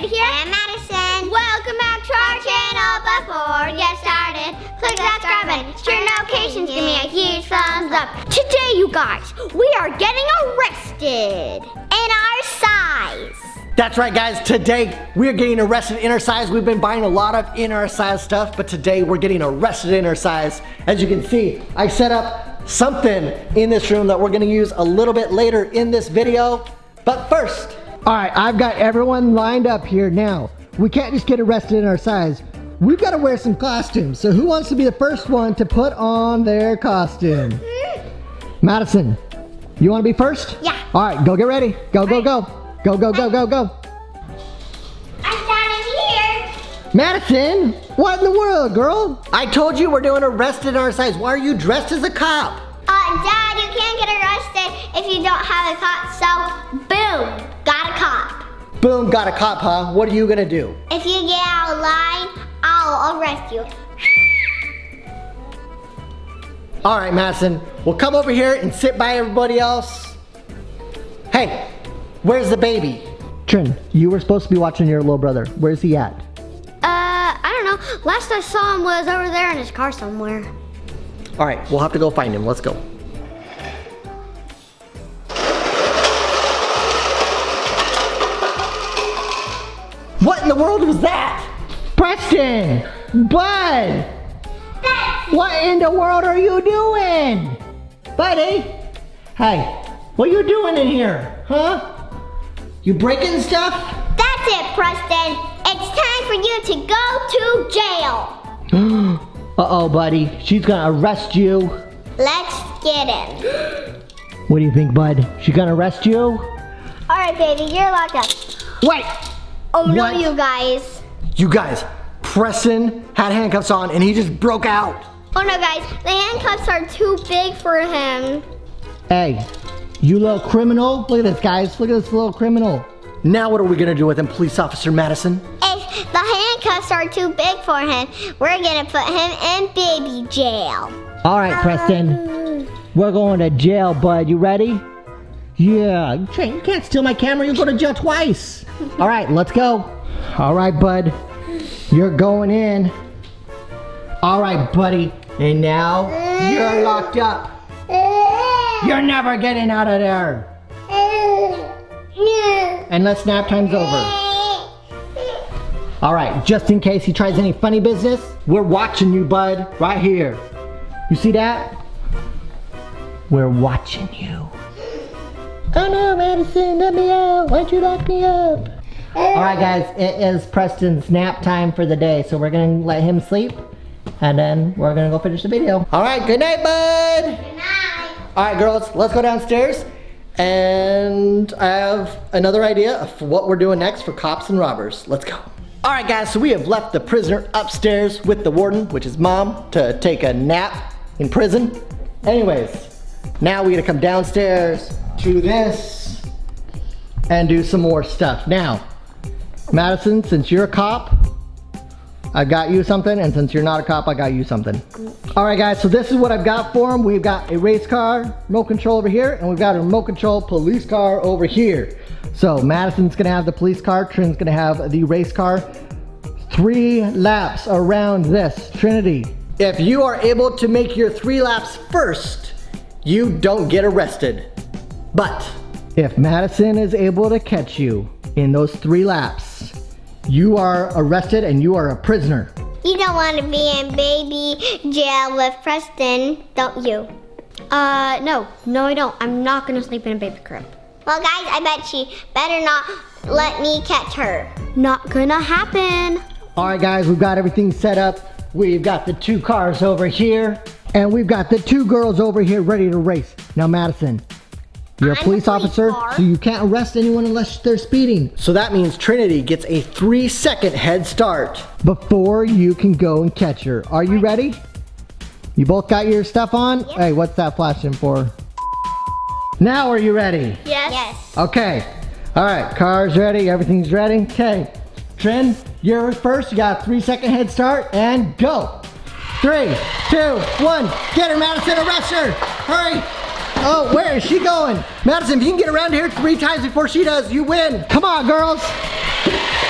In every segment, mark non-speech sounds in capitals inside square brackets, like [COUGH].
Trinity here. And Madison. Welcome back to our channel. Before we get started, click that subscribe button. Turn notifications. Give me a huge thumbs up. Today, you guys, we are getting arrested in our size. That's right, guys. Today, we're getting arrested in our size. We've been buying a lot of in our size stuff, but today we're getting arrested in our size. As you can see, I set up something in this room that we're gonna use a little bit later in this video. But first, all right, I've got everyone lined up here now. We can't just get arrested in our size. We've got to wear some costumes. So who wants to be the first one to put on their costume? Madison, you want to be first? Yeah. All right, go get ready. Go, go, go. Go, go, go, go, go. I'm here. Madison, what in the world, girl? I told you we're doing arrested in our size. Why are you dressed as a cop? Uh, Dad, you can't get arrested Boom, got a cop, huh? What are you gonna do? If you get out of line, I'll arrest you. All right, Madison, we'll come over here and sit by everybody else. Hey, where's the baby? Trin, you were supposed to be watching your little brother. Where's he at? Uh, I don't know. Last I saw him was over there in his car somewhere. All right, we'll have to go find him. Let's go. The world was that? Preston! Bud! What in the world are you doing? Buddy? Hey, what are you doing in here? Huh? You breaking stuff? That's it, Preston. It's time for you to go to jail. [GASPS] Uh-oh, buddy. She's gonna arrest you. Let's get in. What do you think, bud? She gonna arrest you? All right, baby, you're locked up. Wait! Oh no, you guys. You guys, Preston had handcuffs on and he just broke out. Oh no, guys, the handcuffs are too big for him. Hey, you little criminal. Look at this, guys. Look at this little criminal. Now what are we gonna do with him, Police Officer Madison? If the handcuffs are too big for him, we're gonna put him in baby jail. All right, uh, Preston. We're going to jail, bud. You ready? Yeah. You can't- steal my camera. You'll go to jail twice. All right, let's go. All right, bud. You're going in. All right, buddy. And now you're locked up. You're never getting out of there. Unless nap time's over. All right, just in case he tries any funny business, we're watching you, bud, right here. You see that? We're watching you. Oh no, Madison, let me out. Why'd you lock me up? All right, guys, it is Preston's nap time for the day, so we're gonna let him sleep, and then we're gonna go finish the video. All right, good night, bud. Good night. All right, girls, let's go downstairs. And I have another idea of what we're doing next for cops and robbers. Let's go. All right, guys, so we have left the prisoner upstairs with the warden, which is mom, to take a nap in prison. Anyways, now we gotta come downstairs to this and do some more stuff. Now, Madison, since you're a cop, I got you something, and since you're not a cop, I got you something. All right, guys, so this is what I've got for him. We've got a race car, remote control over here, and we've got a remote control police car over here. So Madison's gonna have the police car, Trin's gonna have the race car. Three laps around this, Trinity. If you are able to make your three laps first, you don't get arrested. But if Madison is able to catch you in those three laps, you are arrested and you are a prisoner. You don't want to be in baby jail with Preston, don't you? Uh, no. No, I don't. I'm not gonna sleep in a baby crib. Well, guys, I bet she better not let me catch her. Not gonna happen. All right, guys, we've got everything set up. We've got the two cars over here, and we've got the two girls over here ready to race. Now, Madison, you're a I'm police the police officer, car. so you can't arrest anyone unless they're speeding. So that means Trinity gets a three second head start before you can go and catch her. Are you ready? You both got your stuff on? Hey, what's that flashing for? Now are you ready? Yes. Yes. Okay. All right, car's ready, everything's ready. Okay. Trin, you're first. You got a three second head start and go. Three, two, one. Get her, Madison, arrest her. Hurry. Oh, where is she going? Madison, if you can get around here three times before she does, you win. Come on, girls.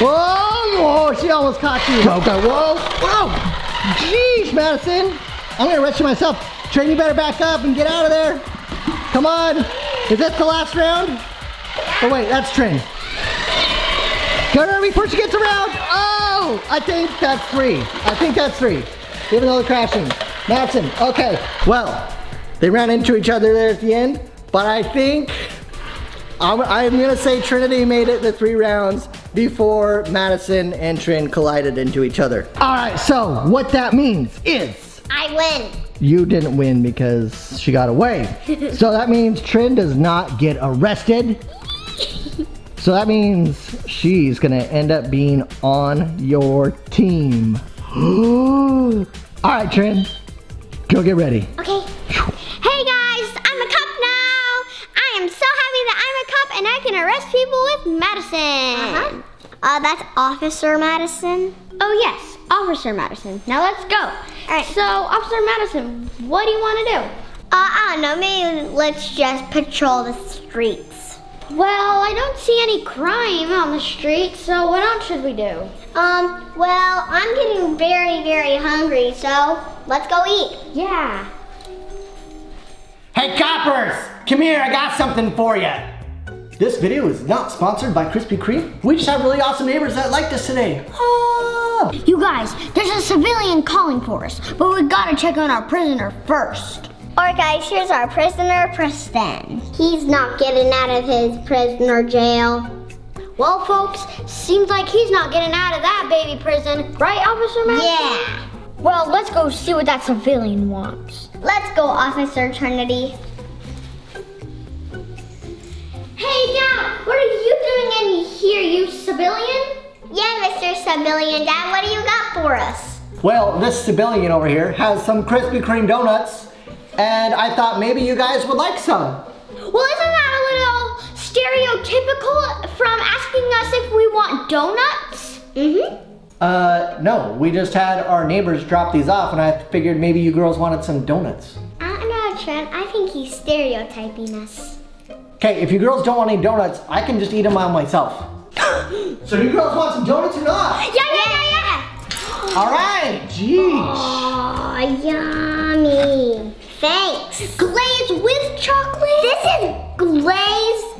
Whoa, whoa, she almost caught you. Okay, whoa, whoa. Jeez, Madison. I'm gonna you myself. Trin, you better back up and get out of there. Come on. Is this the last round? Oh wait, that's Trin. Get her before she gets around. Oh, I think that's three. I think that's three. Even though they're crashing. Madison, okay. Well, they ran into each other there at the end, but I think I'm, I'm gonna say Trinity made it the three rounds before Madison and Trin collided into each other. All right, so what that means is I win. you didn't win because she got away. [LAUGHS] so that means Trin does not get arrested. [LAUGHS] So that means she's gonna end up being on your team. [GASPS] All right, Trin, go get ready. Okay. People with Madison. Uh-huh. Uh, that's Officer Madison. Oh yes, Officer Madison. Now let's go. All right. So, Officer Madison, what do you want to do? Uh, I don't know. Maybe let's just patrol the streets. Well, I don't see any crime on the street, so what else should we do? Um, well, I'm getting very, very hungry, so let's go eat. Yeah. Hey coppers, come here, I got something for you. This video is not sponsored by Krispy Kreme. We just have really awesome neighbors that liked us today. Ah. You guys, there's a civilian calling for us, but we gotta check on our prisoner first. Alright guys, here's our prisoner, Preston. He's not getting out of his prisoner jail. Well, folks, seems like he's not getting out of that baby prison. Right, Officer Madison? Yeah. Well, let's go see what that civilian wants. Let's go, Officer Trinity. You hear you civilian? Yeah, Mr. Civilian. Dad, what do you got for us? Well, this civilian over here has some Krispy Kreme donuts, and I thought maybe you guys would like some. Well, isn't that a little stereotypical from asking us if we want donuts? Mm-hmm. Uh, no, we just had our neighbors drop these off, and I figured maybe you girls wanted some donuts. I don't know, Trin. I think he's stereotyping us. Okay, if you girls don't want any donuts, I can just eat them all myself. [LAUGHS] so you girls want some donuts or not? Yeah, yeah, yeah, yeah. All right, jeez. Oh, yummy. Thanks. Glazed with chocolate? This is glazed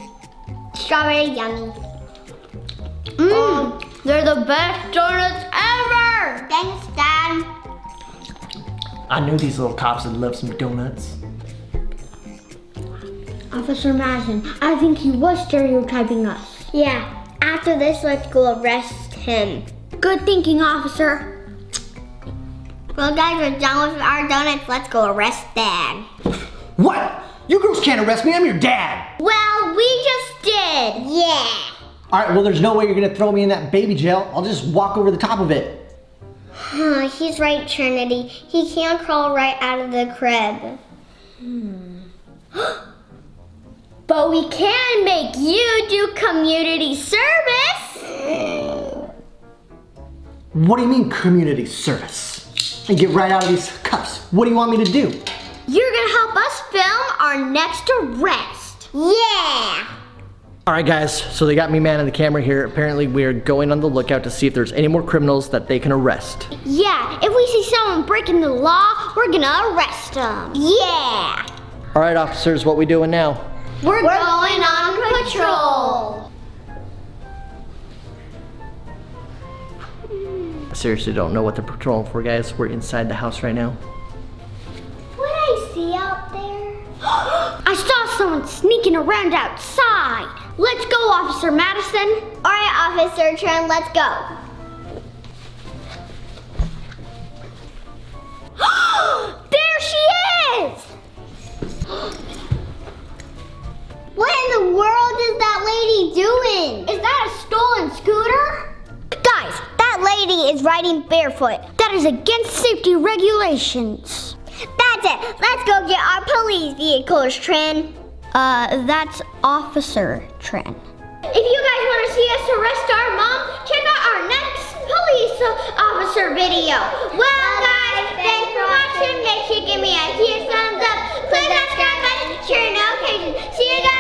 strawberry yummy. Mmm, they're the best donuts ever. Thanks, Dad. I knew these little cops would love some donuts. Officer Madison, I think he was stereotyping us. Yeah. After this, let's go arrest him. Good thinking, officer. Well, guys, we're done with our donuts. Let's go arrest Dad. What? You girls can't arrest me. I'm your dad. Well, we just did. Yeah. All right, well, there's no way you're gonna throw me in that baby jail. I'll just walk over the top of it. Huh, he's right, Trinity. He can't crawl right out of the crib. Hmm. [GASPS] [GASPS] [GASPS] but we can make you do community service. What do you mean community service? And get right out of these cuffs. What do you want me to do? You're gonna help us film our next arrest. Yeah. All right, guys, so they got me man in the camera here. Apparently, we're going on the lookout to see if there's any more criminals that they can arrest. Yeah, if we see someone breaking the law, we're gonna arrest them. Yeah. All right, officers, what we doing now? We're, we're going on patrol. I seriously don't know what they're patrolling for, guys. We're inside the house right now. What I see out there? [GASPS] I saw someone sneaking around outside. Let's go, Officer Madison. All right, Officer Trin, let's go. The world is that lady doing? Is that a stolen scooter? Guys, that lady is riding barefoot. That is against safety regulations. That's it. Let's go get our police vehicles, Trin. Uh, that's Officer Trin. If you guys want to see us arrest our mom, check out our next police officer video. Well, guys, thanks for watching. Make sure you give me a huge thumbs up. Click that subscribe button, share notifications. See you guys